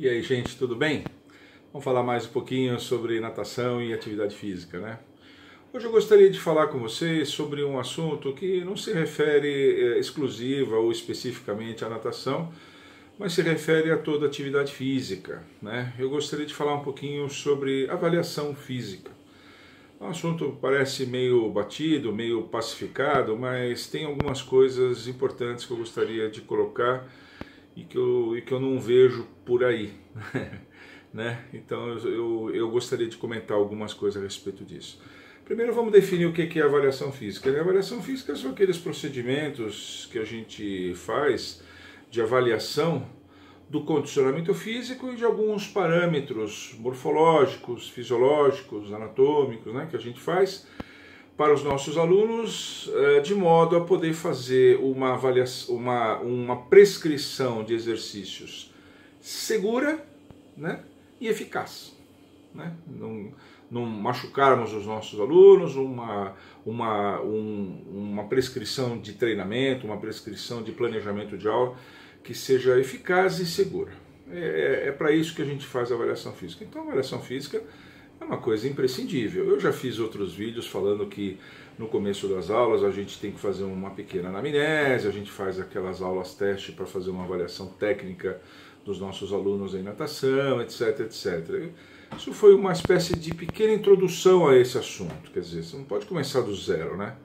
E aí, gente, tudo bem? Vamos falar mais um pouquinho sobre natação e atividade física, né? Hoje eu gostaria de falar com vocês sobre um assunto que não se refere é, exclusiva ou especificamente à natação, mas se refere a toda atividade física, né? Eu gostaria de falar um pouquinho sobre avaliação física. O assunto parece meio batido, meio pacificado, mas tem algumas coisas importantes que eu gostaria de colocar e que eu, e que eu não vejo por aí. né? Então eu, eu gostaria de comentar algumas coisas a respeito disso. Primeiro vamos definir o que é avaliação física. A avaliação física são aqueles procedimentos que a gente faz de avaliação do condicionamento físico e de alguns parâmetros morfológicos, fisiológicos, anatômicos, né, que a gente faz para os nossos alunos, eh, de modo a poder fazer uma, avaliação, uma, uma prescrição de exercícios segura né, e eficaz. Né? Não, não machucarmos os nossos alunos, uma, uma, um, uma prescrição de treinamento, uma prescrição de planejamento de aula que seja eficaz e segura. É, é, é para isso que a gente faz a avaliação física. Então, a avaliação física é uma coisa imprescindível. Eu já fiz outros vídeos falando que no começo das aulas a gente tem que fazer uma pequena anamnese, a gente faz aquelas aulas teste para fazer uma avaliação técnica dos nossos alunos em natação, etc, etc. Isso foi uma espécie de pequena introdução a esse assunto, quer dizer, você não pode começar do zero, né?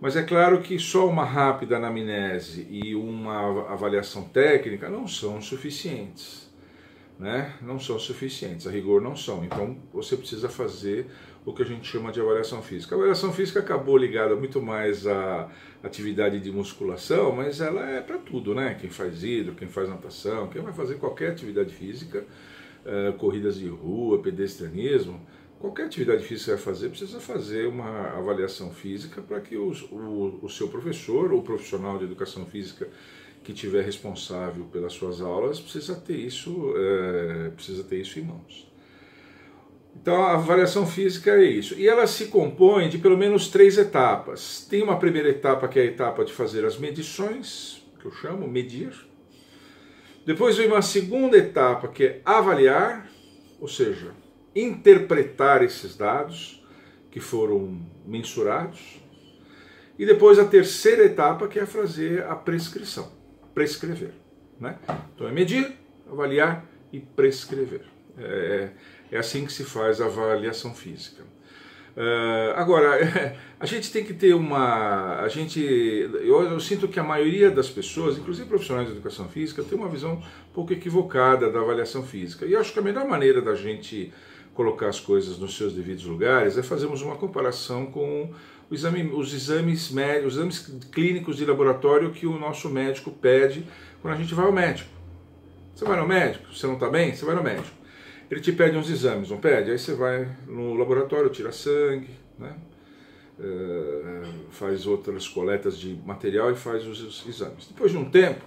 Mas é claro que só uma rápida anamnese e uma avaliação técnica não são suficientes né, não são suficientes, a rigor não são. Então você precisa fazer o que a gente chama de avaliação física. A avaliação física acabou ligada muito mais à atividade de musculação, mas ela é para tudo, né? Quem faz hidro, quem faz natação, quem vai fazer qualquer atividade física, uh, corridas de rua, pedestrianismo, qualquer atividade física que vai fazer, precisa fazer uma avaliação física para que o, o seu professor ou profissional de educação física que tiver responsável pelas suas aulas precisa ter isso, é, precisa ter isso em mãos. Então a avaliação física é isso. E ela se compõe de pelo menos três etapas. Tem uma primeira etapa que é a etapa de fazer as medições, que eu chamo medir. Depois vem uma segunda etapa que é avaliar, ou seja, interpretar esses dados que foram mensurados. E depois a terceira etapa que é fazer a prescrição prescrever. Né? Então é medir, avaliar e prescrever. É, é assim que se faz a avaliação física. Uh, agora, a gente tem que ter uma. A gente, eu, eu, sinto que a maioria das pessoas, inclusive profissionais de educação física, tem uma visão um pouco equivocada da avaliação física. E acho que a melhor maneira da gente colocar as coisas nos seus devidos lugares é fazermos uma comparação com exame, os exames médicos, os exames clínicos de laboratório que o nosso médico pede quando a gente vai ao médico. Você vai no médico, você não está bem, você vai no médico. Ele te pede uns exames, não pede? Aí você vai no laboratório, tira sangue, né? Uh, faz outras coletas de material e faz os exames. Depois de um tempo,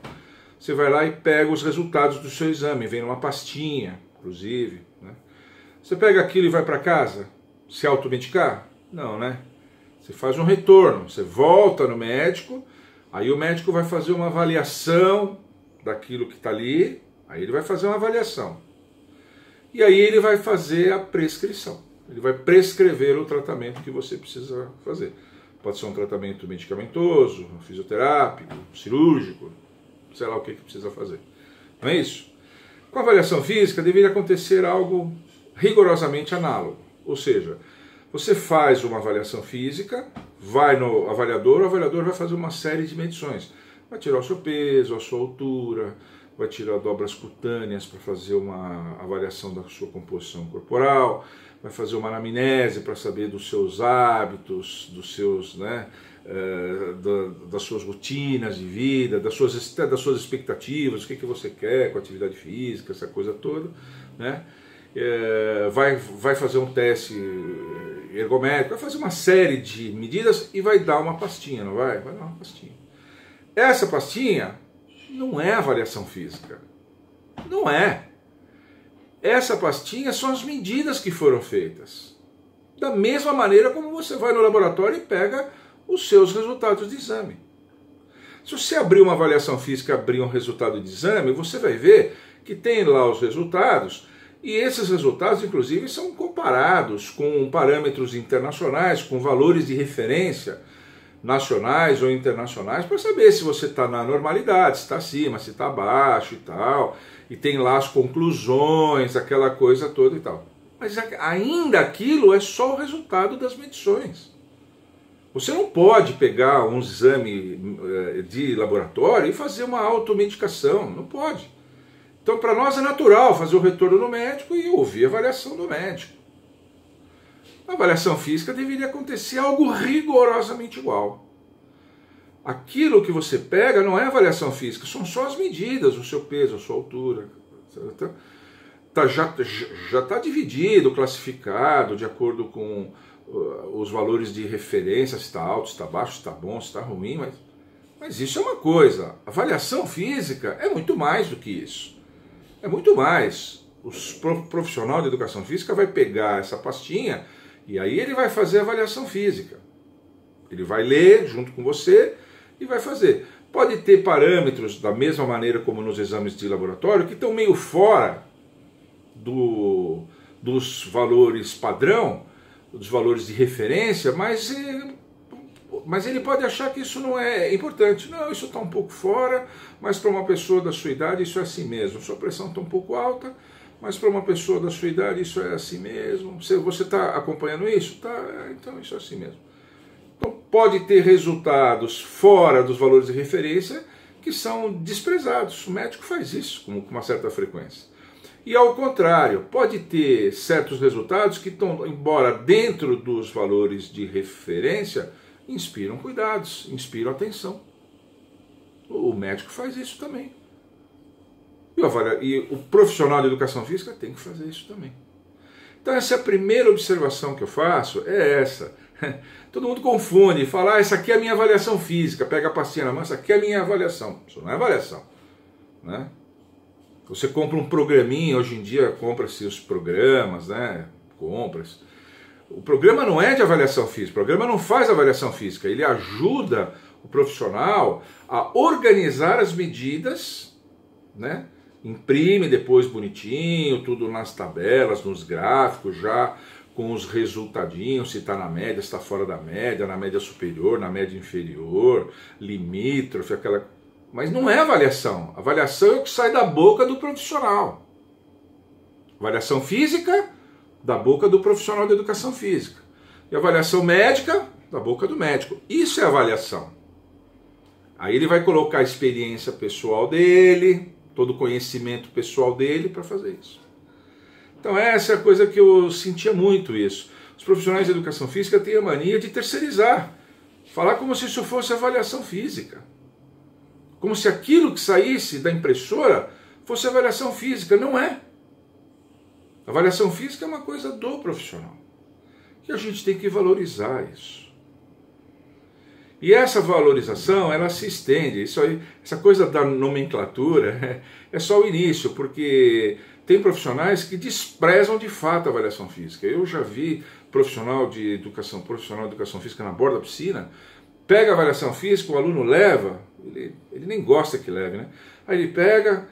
você vai lá e pega os resultados do seu exame, vem numa pastinha, inclusive. Né? Você pega aquilo e vai para casa? Se automedicar? Não, né? Você faz um retorno, você volta no médico, aí o médico vai fazer uma avaliação daquilo que está ali, aí ele vai fazer uma avaliação. E aí ele vai fazer a prescrição. Ele vai prescrever o tratamento que você precisa fazer. Pode ser um tratamento medicamentoso, fisioterápico, cirúrgico, sei lá o que, que precisa fazer. Não é isso? Com a avaliação física deveria acontecer algo rigorosamente análogo. Ou seja, você faz uma avaliação física, vai no avaliador, o avaliador vai fazer uma série de medições. Vai tirar o seu peso, a sua altura, vai tirar dobras cutâneas para fazer uma avaliação da sua composição corporal, vai fazer uma anamnese para saber dos seus hábitos, dos seus, né, da, das suas rotinas de vida, das suas, das suas expectativas, o que, que você quer com a atividade física, essa coisa toda, né? É, vai, vai fazer um teste ergométrico, vai fazer uma série de medidas e vai dar uma pastinha, não vai? Vai dar uma pastinha. Essa pastinha não é avaliação física. Não é. Essa pastinha são as medidas que foram feitas. Da mesma maneira como você vai no laboratório e pega os seus resultados de exame. Se você abrir uma avaliação física, abrir um resultado de exame, você vai ver que tem lá os resultados e esses resultados, inclusive, são comparados com parâmetros internacionais, com valores de referência nacionais ou internacionais, para saber se você está na normalidade, se está acima, se está abaixo e tal. E tem lá as conclusões, aquela coisa toda e tal. Mas ainda aquilo é só o resultado das medições. Você não pode pegar um exame eh, de laboratório e fazer uma automedicação. Não pode. Então, para nós é natural fazer o retorno do médico e ouvir a avaliação do médico. A avaliação física deveria acontecer algo rigorosamente igual. Aquilo que você pega não é avaliação física, são só as medidas, o seu peso, a sua altura. Tá, já está dividido, classificado de acordo com uh, os valores de referência, se está alto, se está baixo, se está bom, se está ruim, mas, mas isso é uma coisa. Avaliação física é muito mais do que isso. É muito mais. O profissional de educação física vai pegar essa pastinha e aí ele vai fazer a avaliação física. Ele vai ler junto com você e vai fazer. Pode ter parâmetros da mesma maneira como nos exames de laboratório que estão meio fora do, dos valores padrão, dos valores de referência, mas eh, mas ele pode achar que isso não é importante. Não, isso está um pouco fora, mas para uma pessoa da sua idade isso é assim mesmo. Sua pressão está um pouco alta, mas para uma pessoa da sua idade isso é assim mesmo. Você está acompanhando isso? Tá, então isso é assim mesmo. Então pode ter resultados fora dos valores de referência que são desprezados. O médico faz isso com uma certa frequência. E ao contrário, pode ter certos resultados que estão, embora dentro dos valores de referência, inspiram cuidados, inspiram atenção. O médico faz isso também. E o, e o profissional de educação física tem que fazer isso também. Então, essa é a primeira observação que eu faço, é essa. Todo mundo confunde, fala, ah, essa aqui é a minha avaliação física, pega a pastinha na mão, essa aqui é a minha avaliação. Isso não é avaliação. Né? Você compra um programinha, hoje em dia compra-se os programas, né? Compra-se. O programa não é de avaliação física, o programa não faz avaliação física, ele ajuda o profissional a organizar as medidas, né? imprime depois bonitinho, tudo nas tabelas, nos gráficos, já com os resultadinhos, se está na média, se está fora da média, na média superior, na média inferior, limítrofe, aquela. Mas não é avaliação. Avaliação é o que sai da boca do profissional. Avaliação física da boca do profissional de educação física. E avaliação médica, da boca do médico. Isso é avaliação. Aí ele vai colocar a experiência pessoal dele, todo o conhecimento pessoal dele para fazer isso. Então essa é a coisa que eu sentia muito isso. Os profissionais de educação física têm a mania de terceirizar, falar como se isso fosse avaliação física. Como se aquilo que saísse da impressora fosse avaliação física. Não é. Avaliação física é uma coisa do profissional. E a gente tem que valorizar isso. E essa valorização, ela se estende. Isso aí, essa coisa da nomenclatura é só o início, porque tem profissionais que desprezam de fato a avaliação física. Eu já vi profissional de educação, profissional de educação física na borda da piscina, pega a avaliação física, o aluno leva, ele, ele nem gosta que leve, né? Aí ele pega,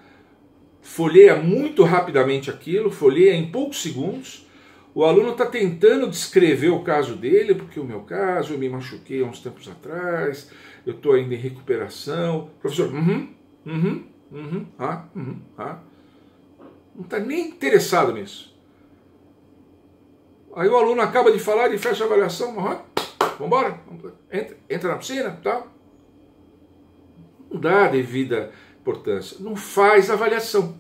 folheia muito rapidamente aquilo, folheia em poucos segundos. O aluno está tentando descrever o caso dele, porque o meu caso, eu me machuquei há uns tempos atrás, eu estou ainda em recuperação. Professor, uhum, uhum, uhum, ah, uhum, ah. Não está nem interessado nisso. Aí o aluno acaba de falar, ele fecha a avaliação, uhum, vamos embora, entra, entra na piscina, tá? Não dá devida importância. Não faz avaliação.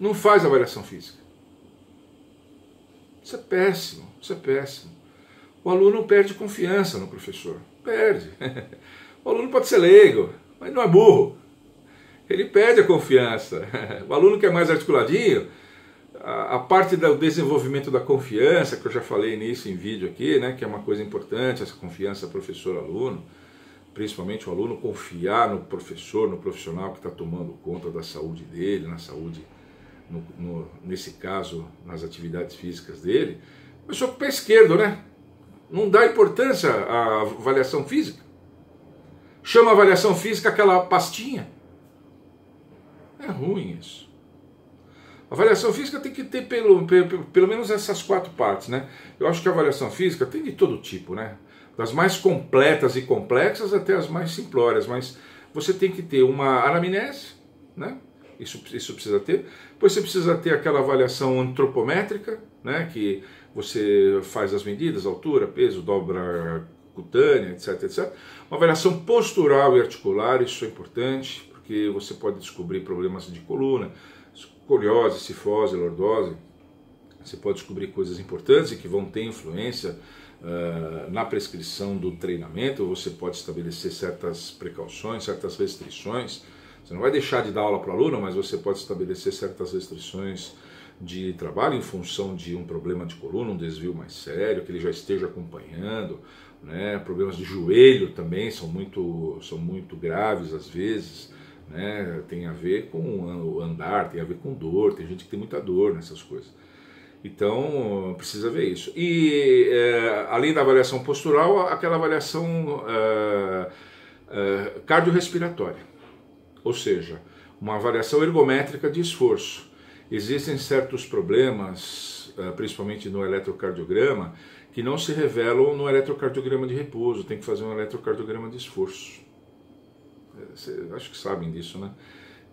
Não faz avaliação física. Isso é péssimo, isso é péssimo. O aluno perde confiança no professor. Perde. O aluno pode ser leigo, mas não é burro. Ele perde a confiança. O aluno que é mais articuladinho, a, parte do desenvolvimento da confiança, que eu já falei nisso em vídeo aqui, né, que é uma coisa importante, essa confiança professor-aluno principalmente o aluno, confiar no professor, no profissional que está tomando conta da saúde dele, na saúde, no, no, nesse caso, nas atividades físicas dele. Só com pé esquerdo, né? Não dá importância à avaliação física. Chama avaliação física aquela pastinha. É ruim isso. A avaliação física tem que ter pelo, pelo, pelo menos essas quatro partes, né? Eu acho que a avaliação física tem de todo tipo, né? Das mais completas e complexas até as mais simplórias, mas você tem que ter uma anamnese, né? Isso, isso precisa ter. Depois você precisa ter aquela avaliação antropométrica, né? Que você faz as medidas, altura, peso, dobra cutânea, etc, etc. Uma avaliação postural e articular, isso é importante, porque você pode descobrir problemas de coluna, escoliose, cifose, lordose. Você pode descobrir coisas importantes e que vão ter influência uh, na prescrição do treinamento. Você pode estabelecer certas precauções, certas restrições. Você não vai deixar de dar aula para o aluno, mas você pode estabelecer certas restrições de trabalho em função de um problema de coluna, um desvio mais sério, que ele já esteja acompanhando. Né? Problemas de joelho também são muito, são muito graves às vezes né? Tem a ver com o andar, tem a ver com dor, tem gente que tem muita dor nessas coisas. Então, precisa ver isso. E, é, além da avaliação postural, aquela avaliação é, é, cardiorrespiratória, ou seja, uma avaliação ergométrica de esforço. Existem certos problemas, é, principalmente no eletrocardiograma, que não se revelam no eletrocardiograma de repouso, tem que fazer um eletrocardiograma de esforço acho que sabem disso, né?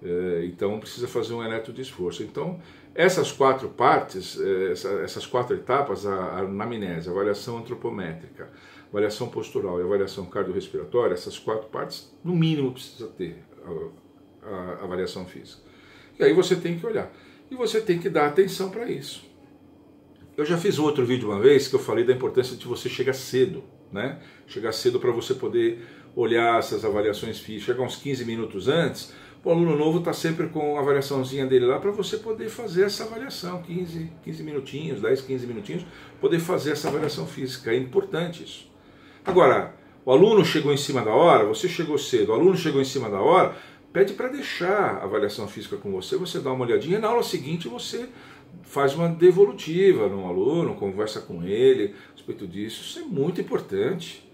É, então precisa fazer um eletro de esforço. Então, essas quatro partes, é, essas quatro etapas, a anamnese, a avaliação antropométrica, avaliação postural e avaliação cardiorrespiratória, essas quatro partes, no mínimo precisa ter a, a avaliação física. E aí você tem que olhar. E você tem que dar atenção para isso. Eu já fiz outro vídeo uma vez que eu falei da importância de você chegar cedo, né? Chegar cedo para você poder olhar essas avaliações físicas, chegar uns 15 minutos antes, o aluno novo está sempre com a avaliaçãozinha dele lá para você poder fazer essa avaliação, 15, 15 minutinhos, 10, 15 minutinhos, poder fazer essa avaliação física. É importante isso. Agora, o aluno chegou em cima da hora, você chegou cedo, o aluno chegou em cima da hora, pede para deixar a avaliação física com você, você dá uma olhadinha, na aula seguinte você faz uma devolutiva no aluno, conversa com ele a respeito disso. Isso é muito importante.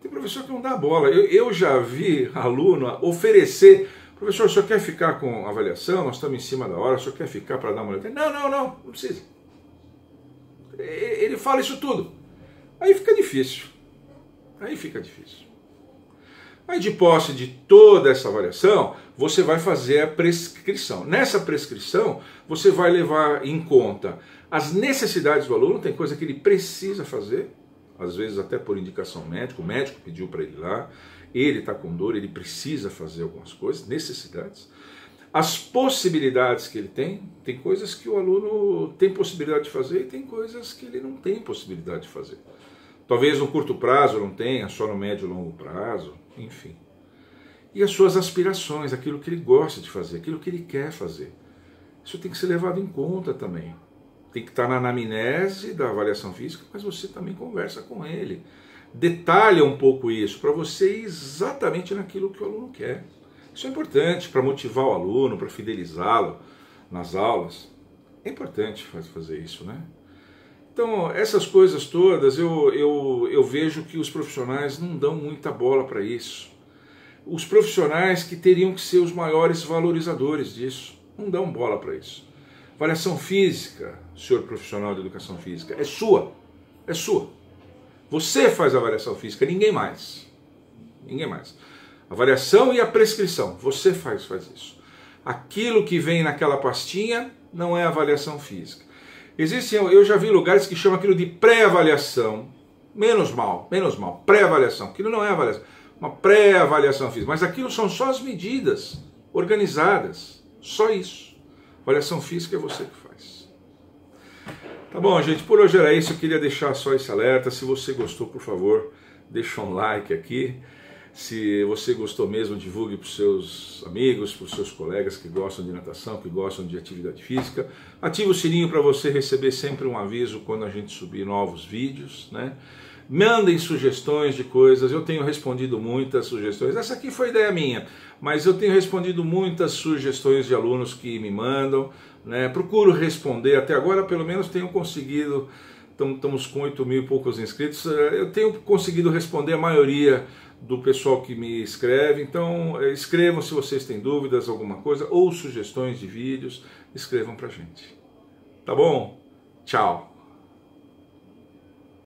Tem professor que não dá bola. Eu, eu já vi aluno oferecer, professor, o senhor quer ficar com avaliação? Nós estamos em cima da hora, o senhor quer ficar para dar uma olhada? Não, não, não, não precisa. Ele fala isso tudo. Aí fica difícil. Aí fica difícil. Aí, de posse de toda essa avaliação, você vai fazer a prescrição. Nessa prescrição, você vai levar em conta as necessidades do aluno, tem coisa que ele precisa fazer, às vezes até por indicação médica, o médico pediu para ele lá, ele está com dor, ele precisa fazer algumas coisas, necessidades. As possibilidades que ele tem, tem coisas que o aluno tem possibilidade de fazer e tem coisas que ele não tem possibilidade de fazer. Talvez no curto prazo não tenha, só no médio e longo prazo, enfim. E as suas aspirações, aquilo que ele gosta de fazer, aquilo que ele quer fazer. Isso tem que ser levado em conta também tem que estar na anamnese da avaliação física, mas você também conversa com ele. Detalha um pouco isso para você exatamente naquilo que o aluno quer. Isso é importante para motivar o aluno, para fidelizá-lo nas aulas. É importante fazer isso, né? Então, essas coisas todas, eu, eu, eu vejo que os profissionais não dão muita bola para isso. Os profissionais que teriam que ser os maiores valorizadores disso, não dão bola para isso. Avaliação física, senhor profissional de educação física, é sua. É sua. Você faz a avaliação física, ninguém mais. Ninguém mais. Avaliação e a prescrição, você faz, faz isso. Aquilo que vem naquela pastinha não é avaliação física. Existem, eu já vi lugares que chamam aquilo de pré-avaliação. Menos mal, menos mal. Pré-avaliação. Aquilo não é avaliação. Uma pré-avaliação física. Mas aquilo são só as medidas organizadas. Só isso. Avaliação física é você que faz. Tá bom, gente, por hoje era isso. Eu queria deixar só esse alerta. Se você gostou, por favor, deixa um like aqui. Se você gostou mesmo, divulgue para os seus amigos, para os seus colegas que gostam de natação, que gostam de atividade física. Ative o sininho para você receber sempre um aviso quando a gente subir novos vídeos, né? Mandem sugestões de coisas, eu tenho respondido muitas sugestões. Essa aqui foi ideia minha, mas eu tenho respondido muitas sugestões de alunos que me mandam. Né? Procuro responder, até agora pelo menos tenho conseguido, estamos com 8 mil e poucos inscritos, eu tenho conseguido responder a maioria do pessoal que me escreve. Então, é, escrevam se vocês têm dúvidas, alguma coisa, ou sugestões de vídeos, escrevam pra gente. Tá bom? Tchau!